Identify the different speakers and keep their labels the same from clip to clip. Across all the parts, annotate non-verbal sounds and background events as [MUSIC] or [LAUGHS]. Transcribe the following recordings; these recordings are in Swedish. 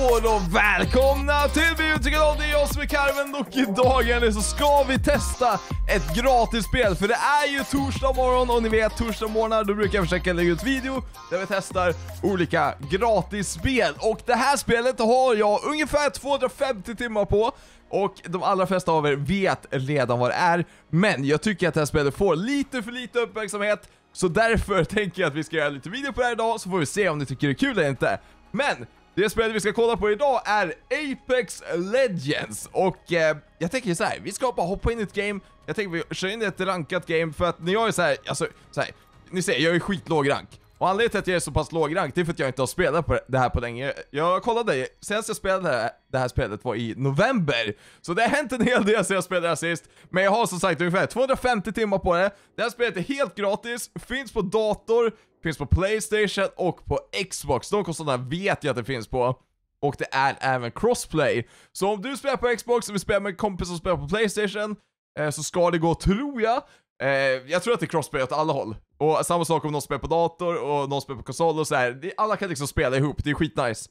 Speaker 1: på och välkomna till Biotikanal, det är jag som är Carmen och idag så ska vi testa ett gratisspel för det är ju torsdag morgon och ni vet torsdag morgnar då brukar jag försöka lägga ut video där vi testar olika gratisspel och det här spelet har jag ungefär 250 timmar på och de allra flesta av er vet redan vad det är men jag tycker att det här spelet får lite för lite uppmärksamhet så därför [LAUGHS] tänker jag att vi ska göra lite video på det här idag så får vi se om ni tycker det är kul eller inte. Men det spelet vi ska kolla på idag är Apex Legends och eh, jag tänker så här, vi ska bara hoppa in i ett game. Jag tänker vi kör in i ett rankat game för att när jag är så här, alltså så här, ni ser jag är skitlåg rank. Och anledningen till att jag är så pass låg rank, det är för att jag inte har spelat på det här på länge. Jag kollade, senast jag spelade det här, spelet var i november. Så det har hänt en hel del sen jag spelade det här sist. Men jag har som sagt ungefär 250 timmar på det. Det här spelet är helt gratis, finns på dator, finns på Playstation och på Xbox. De konsolerna vet jag att det finns på. Och det är även crossplay. Så om du spelar på Xbox och vill spela med en kompis som spelar på Playstation, eh, så ska det gå, tror jag. Eh, jag tror att det är crossplay åt alla håll. Och samma sak om någon spelar på dator och någon spelar på konsol och så här. Alla kan liksom spela ihop, det är skitnice.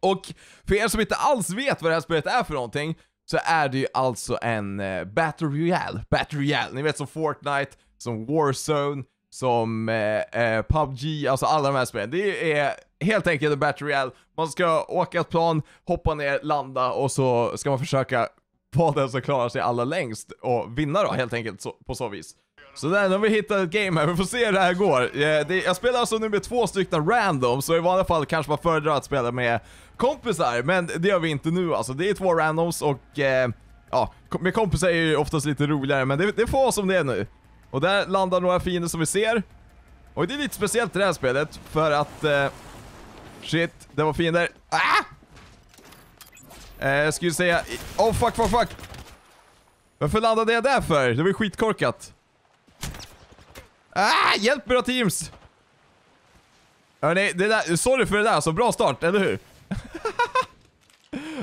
Speaker 1: Och för er som inte alls vet vad det här spelet är för någonting, så är det ju alltså en eh, Battle Royale. Battle Royale, ni vet som Fortnite, som Warzone, som eh, eh, PubG, alltså alla de här spelen. Det är helt enkelt en Battle Royale. Man ska åka ett plan, hoppa ner, landa och så ska man försöka vara den som klarar sig allra längst och vinna då helt enkelt så, på så vis. Så där, nu har vi hittat ett game här, vi får se hur det här går. Eh, jag spelar alltså nu med två stycken random, så i vanliga fall kanske man föredrar att spela med kompisar, men det gör vi inte nu alltså. Det är två randoms och eh, ja, med kompisar är ju oftast lite roligare, men det, det får vara som det är nu. Och där landar några fiender som vi ser. Och det är lite speciellt i det här spelet, för att... Eh, shit, det var fiender. Ah! Eh, jag skulle säga... Oh fuck, fuck, fuck! Varför landade jag där för? Det var ju skitkorkat. Ah, hjälp mig då teams! Hörni, det där, sorry för det där, så bra start, eller hur? [LAUGHS]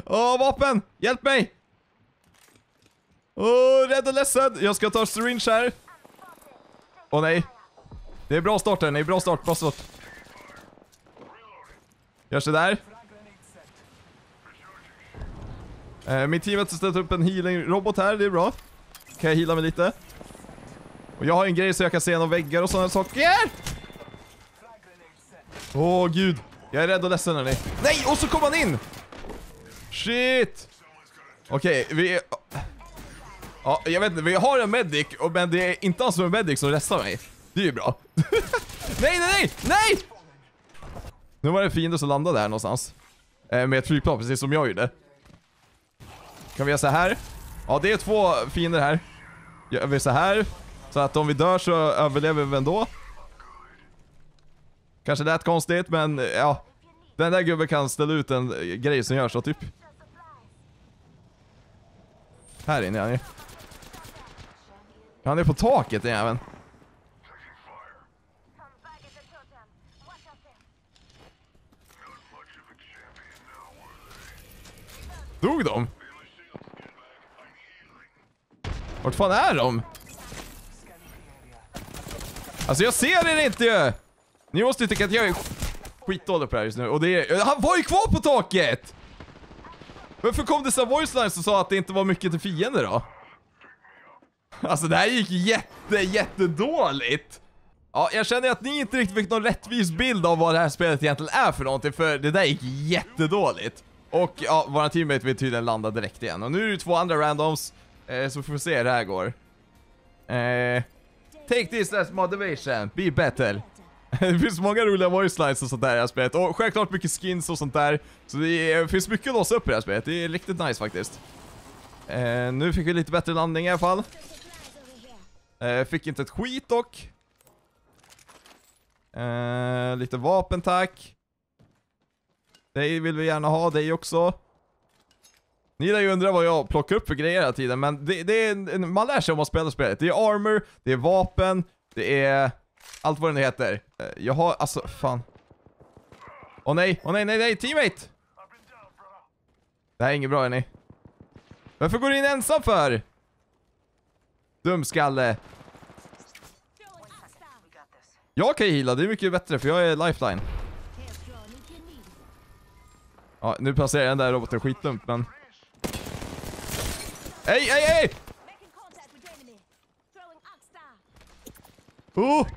Speaker 1: Åh, oh, vapen! Hjälp mig! Åh, oh, rädd och ledsen! Jag ska ta syringe här. Åh oh, nej. Det är bra start här, nej, bra start, bra start. Gör sådär. där. Eh, mitt team har ställt upp en healing-robot här, det är bra. Kan jag heala mig lite? Och jag har en grej så jag kan se genom väggar och sådana saker. Åh oh, gud. Jag är rädd och ledsen hörni. Nej, och så kom han in! Shit! Okej, okay, vi... Ja, jag vet inte, vi har en medic, men det är inte han som är medic som restar mig. Det är ju bra. [LAUGHS] nej, nej, nej! Nej! Nu var det fiender som landade där någonstans. Eh, med ett flygplan, precis som jag gjorde. Kan vi göra så här? Ja, det är två fiender här. Gör vi så här. Så att om vi dör så överlever vi ändå. Kanske lät konstigt, men ja. Den där gubben kan ställa ut en grej som gör så typ. Här inne är han ju. Han är på taket den jäveln. Dog de? Vart fan är de? Alltså jag ser er inte ju! Ni måste ju tycka att jag är skitdålig på det här just nu. Och det är... Han var ju kvar på taket! Varför kom det så voice lines och sa att det inte var mycket till fiender då? Alltså det här gick jätte, jättedåligt. Ja, jag känner att ni inte riktigt fick någon rättvis bild av vad det här spelet egentligen är för någonting, för det där gick jättedåligt. Och ja, våran teammate vill tydligen landa direkt igen. Och nu är det två andra randoms, eh, så får vi se hur det här går. Eh, Take this as motivation, be better. [LAUGHS] det finns många roliga voice lines och sånt där i det här spelet. Och självklart mycket skins och sånt där. Så det är, finns mycket att låsa upp i det här spelet. Det är riktigt nice faktiskt. Eh, nu fick vi lite bättre landning i alla fall. Eh, fick inte ett skit dock. Eh, lite vapen tack. Dig vill vi gärna ha, dig också. Ni lär ju undra vad jag plockar upp för grejer hela tiden, men det, det är, man lär sig om man spelar spelet. Det är armor, det är vapen, det är allt vad det nu heter. Eh, jag har, alltså, fan. Åh oh, nej, åh oh, nej, nej, nej, teammate! Det här är inget bra hörni. Varför går du in ensam för? Dumskalle. Jag kan ju heala, det är mycket bättre för jag är lifeline. Ja, nu passerar den där roboten skitdumt men... Ej, ej, ej! Oh!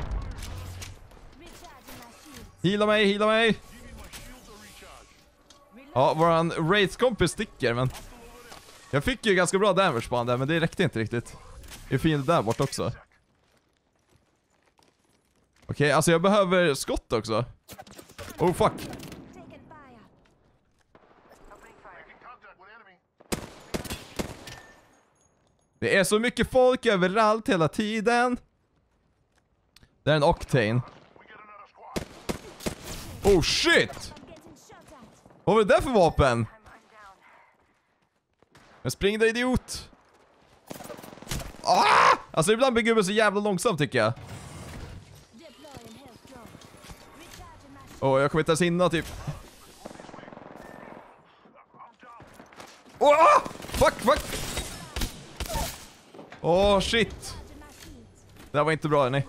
Speaker 1: Heala mig, heala mig! Ja, våran Wraith-kompis sticker men... Jag fick ju ganska bra damage på han där men det räckte inte riktigt. Det är fiende där bort också. Okej, alltså jag behöver skott också. Oh fuck. Det är så mycket folk överallt hela tiden. Det är en Octane. Oh shit! Vad var det där för vapen? Men spring då idiot! Ah! Alltså ibland blir gubben så jävla långsam tycker jag. Åh, oh, jag kommer inte ens hinna typ. Åh! ah! Fuck, fuck! Åh, shit. Det här var inte bra hörni.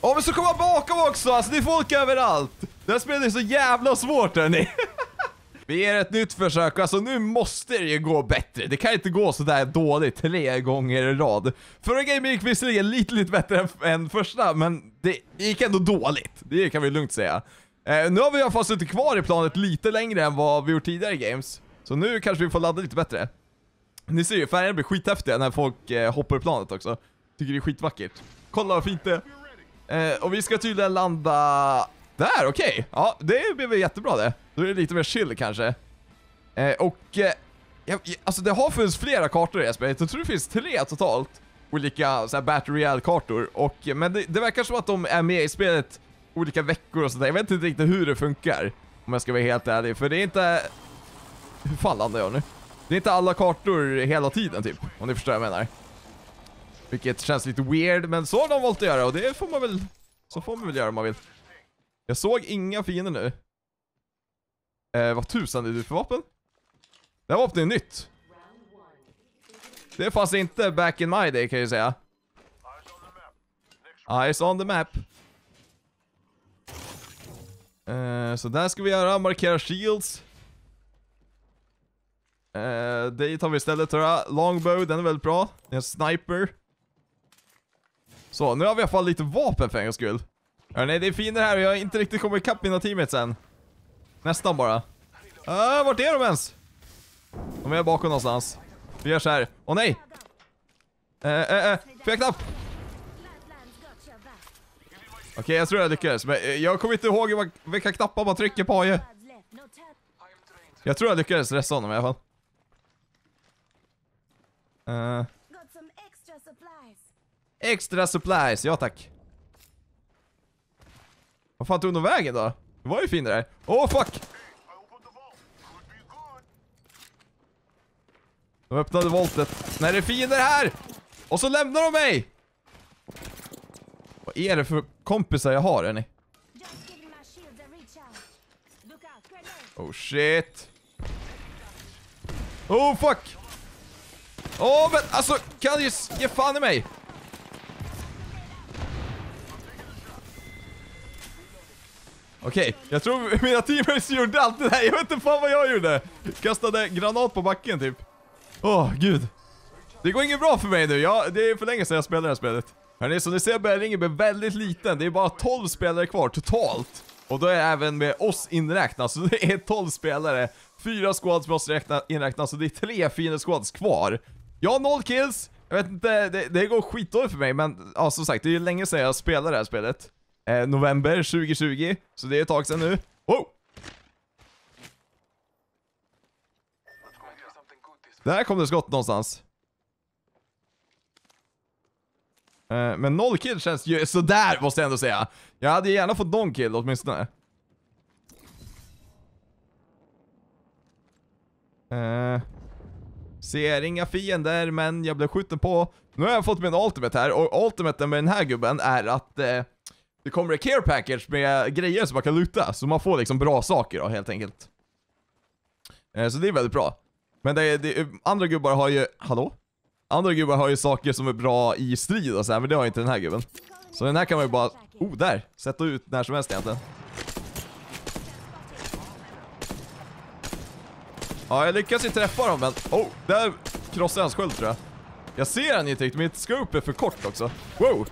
Speaker 1: Åh, oh, men så kommer jag bakom också! Alltså det är folk överallt! Det här spelet är så jävla svårt hörni. Vi ger ett nytt försök, alltså nu måste det ju gå bättre. Det kan inte gå sådär dåligt tre gånger i rad. Förra gamen gick visserligen lite, lite bättre än, än första, men det gick ändå dåligt. Det kan vi lugnt säga. Eh, nu har vi i alla fall suttit kvar i planet lite längre än vad vi gjort tidigare i games. Så nu kanske vi får ladda lite bättre. Ni ser ju, färgerna blir skithäftiga när folk eh, hoppar i planet också. Tycker det är skitvackert. Kolla vad fint det är. Eh, och vi ska tydligen landa där, okej. Ja, det blev jättebra det. Då är det lite mer chill kanske. Eh, och, eh, jag, alltså det har funnits flera kartor i det här spelet. Jag tror det finns tre totalt. Olika så här Battle Royale-kartor. Och, eh, men det, det verkar som att de är med i spelet olika veckor och sådär. Jag vet inte riktigt hur det funkar. Om jag ska vara helt ärlig. För det är inte... Hur fan landar jag nu? Det är inte alla kartor hela tiden typ. Om ni förstår vad jag menar. Vilket känns lite weird, men så har de valt att göra och det får man väl... Så får man väl göra om man vill. Jag såg inga fiender nu. Eh, vad tusan är du för vapen? Det här vapnet är nytt. Det fanns inte back in my day kan jag ju säga. Eyes on the map. Eh, så där ska vi göra, markera shields. Eh, det tar vi istället tror jag. Longbow, den är väldigt bra. Det är en sniper. Så, nu har vi i alla fall lite vapen för en gångs skull. Hörni, det är fiender här och jag har inte riktigt kommit ikapp mina teammates än. Nästan bara. Uh, vart är de ens? De är bakom någonstans. Vi gör så här. Åh nej! Eh, eh, eh, fel knapp!
Speaker 2: Flatlands got your back.
Speaker 1: Okej, jag tror jag lyckades, men eh, jag kommer inte ihåg vilka knappar man trycker på ju. Jag tror jag lyckades resta honom i alla fall.
Speaker 2: Supplies.
Speaker 1: extra supplies, ja tack. Vad fan tog de vägen då? Det var ju fin där. Åh oh, fuck! De öppnade voltet. Nej det är fiender här! Och så lämnar de mig! Vad är det för kompisar jag har hörni? Oh shit. Oh fuck! Åh oh, men alltså, kan du ge fan i mig? Okej, jag tror [LAUGHS] mina teammates gjorde allt det där, jag vet inte fan vad jag gjorde. Kastade granat på backen typ. Åh gud. Det går inget bra för mig nu, jag, det är för länge sedan jag spelade det här spelet. Hörni, som ni ser börjar ringen bli väldigt liten, det är bara 12 spelare kvar totalt. Och då är det även med oss inräknat, så det är 12 spelare. Fyra squads med oss inräknat, så det är tre fina squads kvar. Jag har noll kills, jag vet inte, det, det går skitdåligt för mig, men ja, som sagt, det är ju länge sedan jag spelade det här spelet. Eh, november 2020, så det är ett tag sedan nu. Wow! Där kom det skott någonstans. Eh, men noll kill känns ju sådär måste jag ändå säga. Jag hade gärna fått någon kill åtminstone. Eh, ser inga fiender men jag blev skjuten på. Nu har jag fått min ultimate här och ultimaten med den här gubben är att eh, det kommer ett care package med grejer som man kan luta. Så man får liksom bra saker då helt enkelt. Eh, så det är väldigt bra. Men det, det, andra gubbar har ju, hallå? Andra gubbar har ju saker som är bra i strid och så här, men det har inte den här gubben. Så den här kan man ju bara, oh där, sätta ut när som helst egentligen. Ja, jag lyckas ju träffa dem men, oh, där krossade jag hans sköld tror jag. Jag ser han inte riktigt, mitt scope är för kort också. Wow!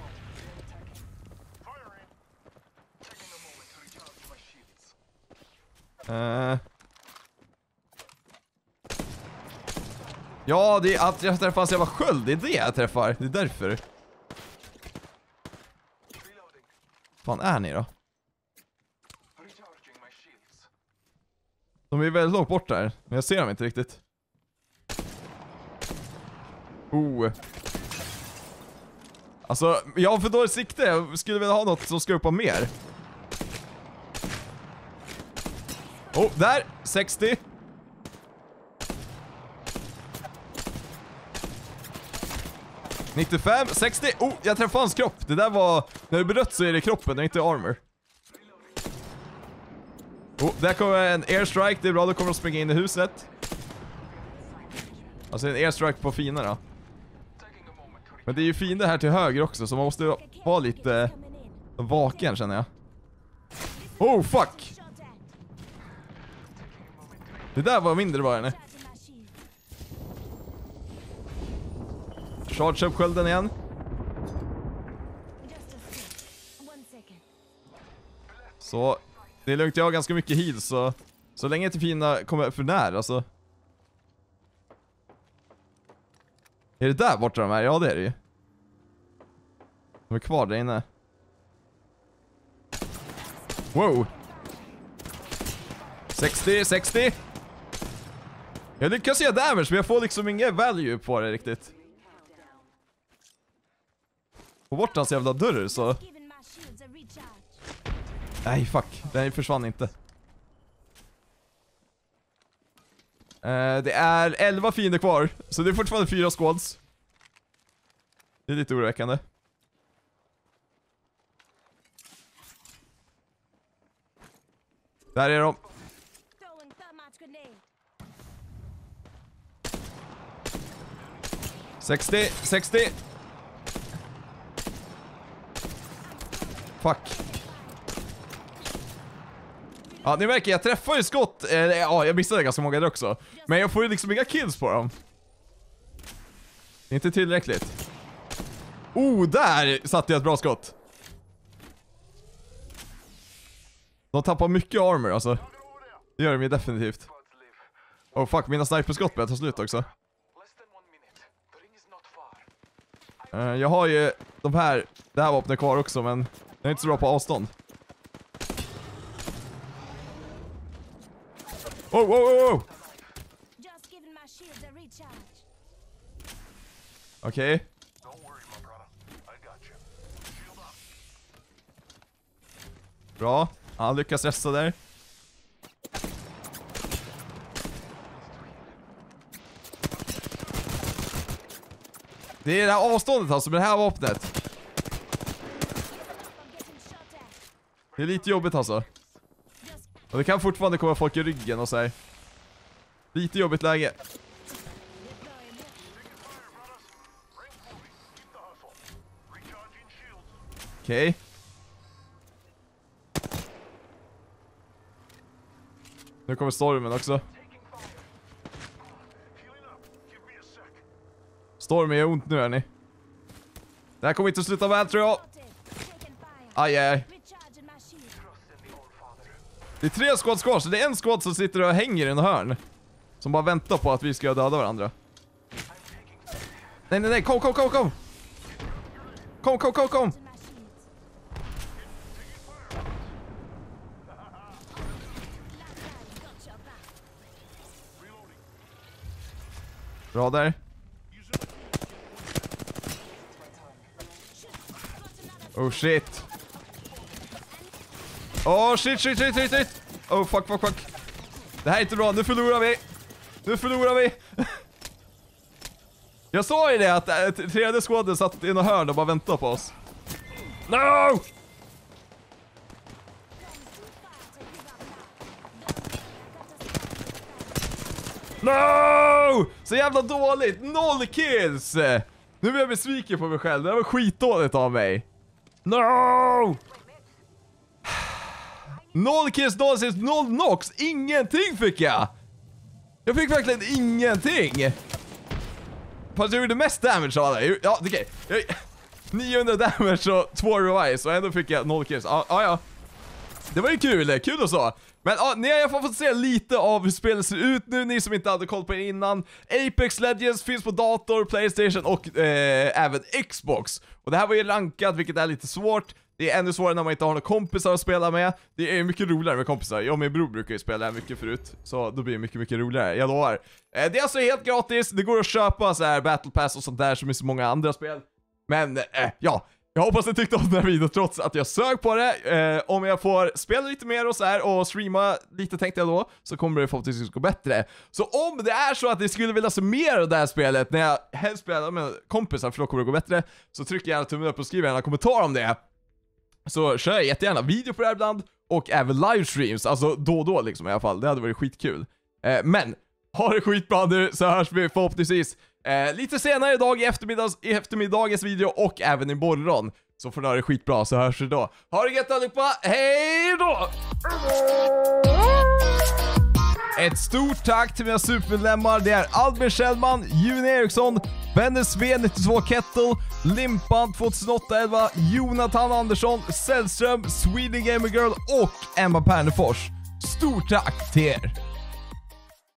Speaker 1: Eh. Ja, det är att jag träffar hans jävla sköld, det är det jag träffar. Det är därför. fan är ni då? De är väldigt långt bort där, men jag ser dem inte riktigt. Oh. Alltså, jag har för dåligt sikte. Jag skulle vilja ha något som ska upp mer. Oh, där! 60. ...95, 60, oh jag träffade hans kropp. Det där var... När det blir rött så är det kroppen, det är inte armor. Oh, där kommer en airstrike, det är bra, då kommer de springa in i huset. Alltså en airstrike på fina då. Men det är ju fiender här till höger också, så man måste vara lite vaken känner jag. Oh fuck! Det där var mindre bara nu. Charge upp skölden igen. Så, det är lugnt, jag har ganska mycket heal så Så länge inte fina kommer för nära alltså Är det där borta de är? Ja det är det ju De är kvar där inne Wow 60, 60 jag lyckas göra damage men jag får liksom ingen value på det riktigt Få bort hans jävla dörr så Nej fuck, den försvann inte. Uh, det är 11 fiender kvar, så det är fortfarande fyra squads. Det är lite oroväckande. Där är de. Sextio, sextio. Fuck. Ja, ni märker, jag träffar ju skott, eh, ja jag missade ganska många där också. Men jag får ju liksom inga kills på dem. Inte tillräckligt. Oh, där satte jag ett bra skott. De tappar mycket armor alltså. Det gör de ju definitivt. Oh fuck, mina sniperskott börjar ta slut också. Uh, jag har ju de här, det här vapnet kvar också men jag är inte så bra på avstånd. Oh, oh, oh, oh! Okej. Okay. Bra. Han lyckas resta där. Det är det här avståndet alltså med det här vapnet. Det är lite jobbigt alltså. Och det kan fortfarande komma folk i ryggen och säga. Lite jobbigt läge. Okej. Okay. Nu kommer stormen också. Stormen gör ont nu hörni. Det här kommer inte att sluta väl tror jag. Aj, aj. Det är tre squads kvar, så det är en squad som sitter och hänger i en hörn. Som bara väntar på att vi ska döda varandra. Nej, nej, nej, kom, kom, kom, kom! Kom, kom, kom, kom! Bra där. Oh shit. Oh shit, shit, shit, shit, shit. Oh fuck, fuck, fuck. Det här är inte bra, nu förlorar vi. Nu förlorar vi. [LAUGHS] Jag sa ju det att äh, tredje skåden satt i något hörn och bara väntade på oss. No! No! Så jävla dåligt! Noll kills! Nu blir jag besviken på mig själv, det här var skitdåligt av mig. No! Noll kills, noll assists, noll knocks, ingenting fick jag! Jag fick verkligen ingenting! Fast jag gjorde mest damage av alla. Ja, okej. Okay. 900 damage och 2 revives och ändå fick jag 0 kills. Ja, ja, ja. Det var ju kul, kul och så. Men ja, ni har i alla fall fått se lite av hur spelet ser ut nu, ni som inte hade koll på det innan. Apex Legends finns på dator, Playstation och eh, även Xbox. Och det här var ju rankat, vilket är lite svårt. Det är ännu svårare när man inte har några kompisar att spela med. Det är mycket roligare med kompisar. Jag och min bror brukar ju spela det här mycket förut, så då blir det mycket, mycket roligare. Jag lovar. Eh, det är alltså helt gratis, det går att köpa så här battle pass och sånt där som i så många andra spel. Men, eh, ja. Jag hoppas ni tyckte om den här videon trots att jag sög på det. Eh, om jag får spela lite mer och så här och streama lite tänkte jag då, så kommer det förhoppningsvis gå bättre. Så om det är så att ni skulle vilja se mer av det här spelet när jag helst spelar med kompisar för då kommer det gå bättre, så tryck gärna tummen upp och skriv gärna en kommentar om det. Så kör jag jättegärna video på det här ibland, och även livestreams, alltså då och då liksom i alla fall. Det hade varit skitkul. Eh, men, ha det skitbra nu så hörs vi förhoppningsvis eh, lite senare idag i, eftermiddags, i eftermiddagens video och även imorgon. Så får ni ha det skitbra så hörs vi då. Ha det gött allihopa, hej då! Ett stort tack till mina supermedlemmar. Det är Albin Kjellman, Juni Eriksson, Bennes V92 Kettle, Limpan 2008-11, Jonathan Andersson, Sällström, Sweden Gamer Girl och Emma Pernefors. Stort tack till er!